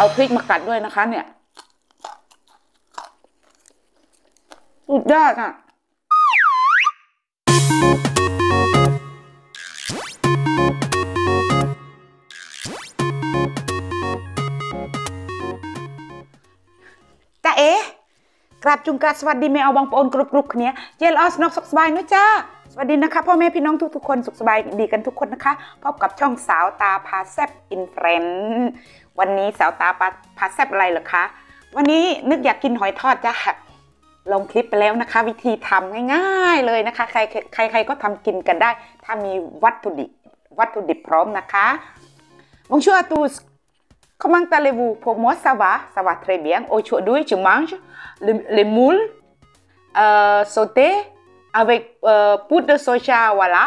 เอาพริกมากัดด้วยนะคะ เนี่ยสุดยอดอะจ้าเอ๋กราบจุงกราบสวัสดีแม่เอาบางปอนกรุบกรุบเนี่ยเจลออสนอกสุขสบายนะจ้าสวัสดีนะคะพ่อแม่พี่น้องทุกๆคนสุขสบายดีกันทุกคนนะคะพบกับช่องสาวตาพาแซ่บ in France วันนี้สาวตาปาผัดแซ่บอะไรหรอคะ วันนี้นึกอยากกินหอยทอดจ้ะลงคลิปไปแล้วนะคะ วิธีทำง่ายๆเลยนะคะ ใครใครใครก็ทำกินกันได้ ถ้ามีวัตถุดิบวัตถุดิบพร้อมนะคะ Bonjour tous comment allez-vous pour moi ça va ça va très bien aujourd'hui je mange les moules euh sautées avec euh, poudre de soja voilà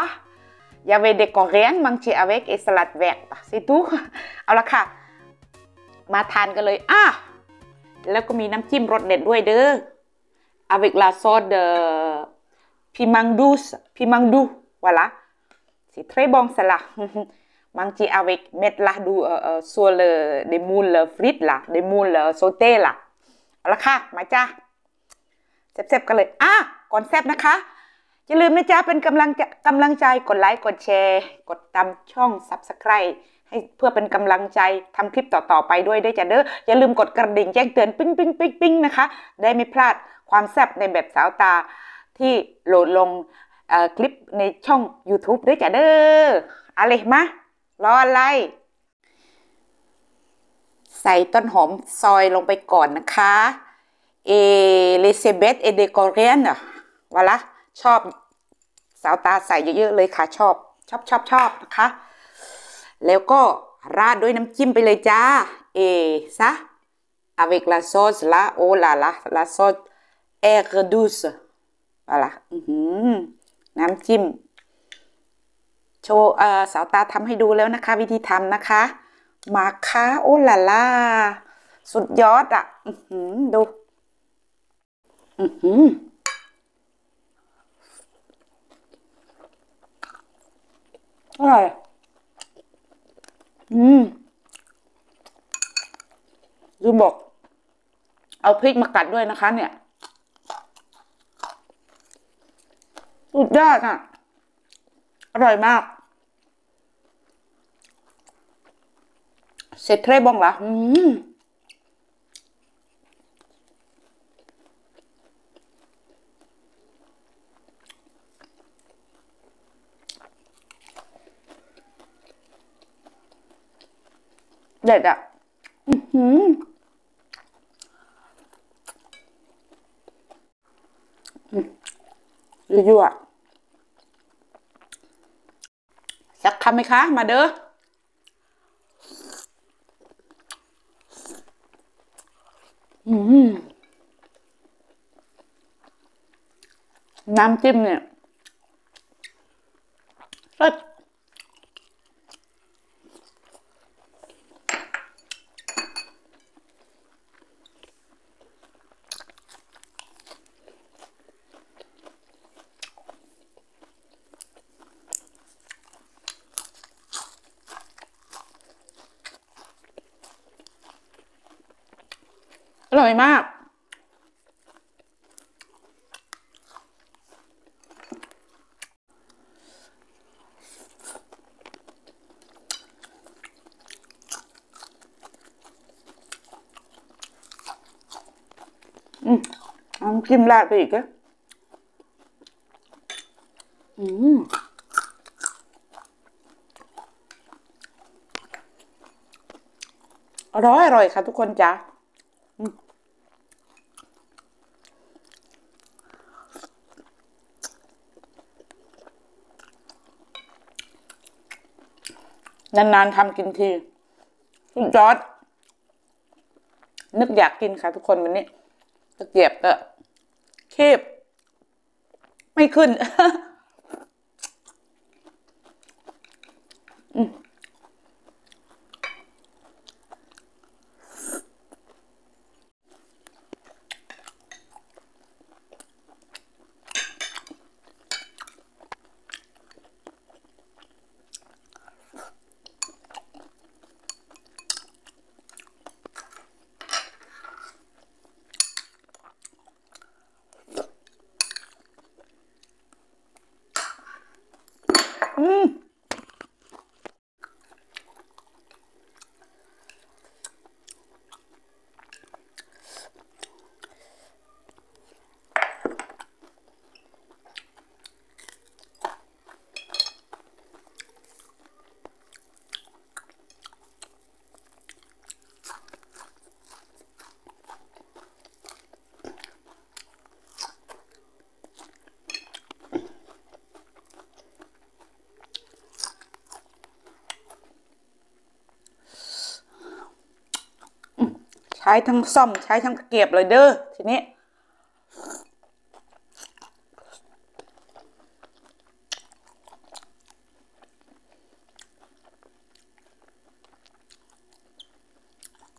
il y avait des coréennes mangé avec et salade verte c'est tout เอาละค่ะ มาทานกันเลยอะแล้วก็มีน้ำจิ้มรสเด็ดด้วยเด้อ avec la sauce de piment douce, piment doux. Voilà. C'est très bon cela. Manger avec mettre là du euh, euh, sur le des moules frites là, des moules euh, sautés là. เอาละค่ะมาจ้าแซ่บๆกันเลยอะก่อนแซ่บนะคะอย่าลืมนะจ๊ะเป็นกำลังจะกำลังใจกดไลค์กดแชร์ กดตามช่อง Subscribe ให้เพื่อเป็นกำลังใจทำคลิปต่อๆไปด้วยด้วยจ้ะเด้ออย่าลืมกดกระดิ่งแจ้งเตือนปิ้งปิ้งปิ้งปิ้งนะคะ ได้ไม่พลาดความแซ่บในแบบสาวตาที่โหลดลงคลิปในช่อง YouTube ด้วยจ้ะเด้ออะไรมารออะไร ใส่ต้นหอมซอยลงไปก่อนนะคะเอเลเซเบตเอเดกอเรียนอะวะละชอบสาวตาใส่เยอะๆเลยค่ะชอบ ชอบชอบชอบนะคะ แล้วก็ราดด้วยน้ำจิ้มไปเลยจ้า เอซะ avec la sauce là oh là là la sauce air douce voilà น้ำจิ้ม โชว์เอ่อสาวตาทำให้ดูแล้วนะคะ วิธีทำนะคะ มาค่ะโอ้ล่ะล่าสุดยอดอะอดูอือหืออร่อย อืมลืมบอก เอาพริกมากัดด้วยนะคะ เนี่ย สุดยอดอะ อร่อยมาก C'est très bon là. Mm. Đẹp ạ. Ừ hứ. Ừ. Đi vô ạ. สักคำไหมคะ มาเด้ออืมน้ำจิ้มเนี่ยรส อร่อยมาก อืมน้ำจิ้มราดไปอีกอะอืมอร่อยอร่อยค่ะทุกคนจ้า นานๆทำกินทีคุณจอดนึกอยากกินค่ะทุกคนวันนี้ตะเกียบก็เคีบไม่ขึ้น อืม อื ช้ทั้งซ่อมใช้ทั้งเก็บเลยเด้อทีนี้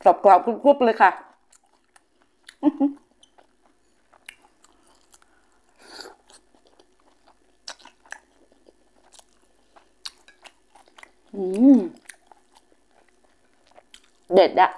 กรอบกรอบๆกรุบๆเลยค่ะอืมเด็ดอะ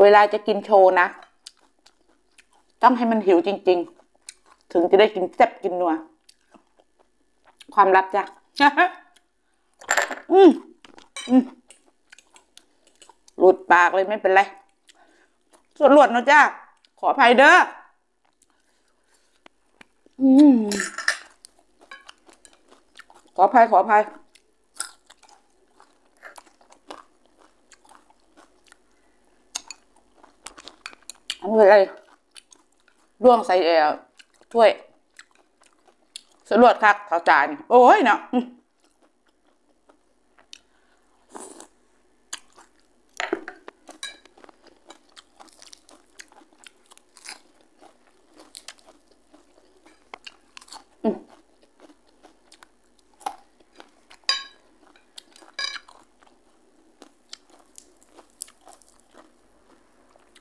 เวลาจะกินโชว์นะ ต้องให้มันหิวจริง ๆ ถึงจะได้กินแซ่บกินนัว ความลับจ้ะอืมอืมหลุดปากเลยไม่เป็นไรส่วนหลวดเนะจ้าขออภัยเด้ออืมขออภัยขออภัย อันนี้อะไรร่วงใส่เออถ้วยสรวดคักข้าวจานโอ้ยเนาะ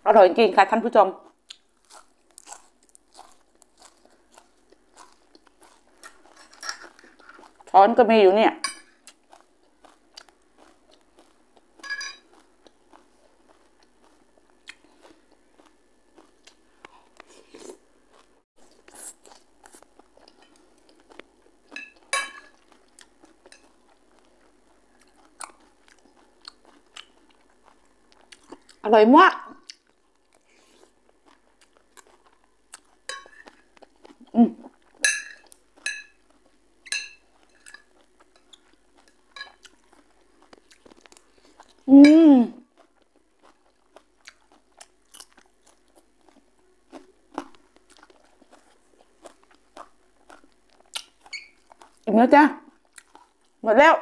อร่อยจริงๆค่ะท่านผู้ชม ช้อนก็มีอยู่เนี่ยอร่อยมาก อืม อืม อิ่มแล้วจ้ะหมดแล้ว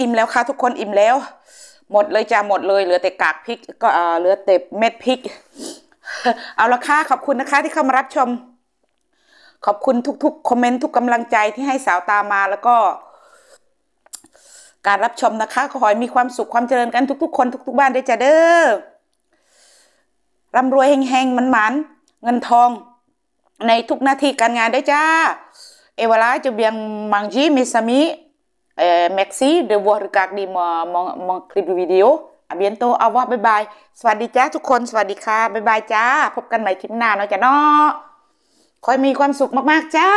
อิ่มแล้วค่ะทุกคนอิ่มแล้ว หมดเลยจ้ะหมดเลยเหลือแต่กากพริกก็เอ่อเหลือแต่เม็ดพริก เอาละค่ะขอบคุณนะคะที่เข้ามารับชม ขอบคุณทุกๆคอมเมนต์ทุกกำลังใจที่ให้สาวตามาแล้วก็ การรับชมนะคะ ขอให้มีความสุขความเจริญกันทุก ๆ คนทุก ๆ บ้านด้จ้ะเด้อร่ำรวยเฮงๆมันหมันๆเงินทอง ในทุกหน้าที่การงานได้จ้า เอวาลาจะเบียงมังจีมิสามิปวิดีโอ อาเบียนโตเอาว่าบายบายสวัสดีจ้าทุกคนสวัสดีค่ะบ๊ายบายจ้า พบกันใหม่คลิปหน้าเนาะจ้ะเนาะคอยมีความสุขมากๆจ้า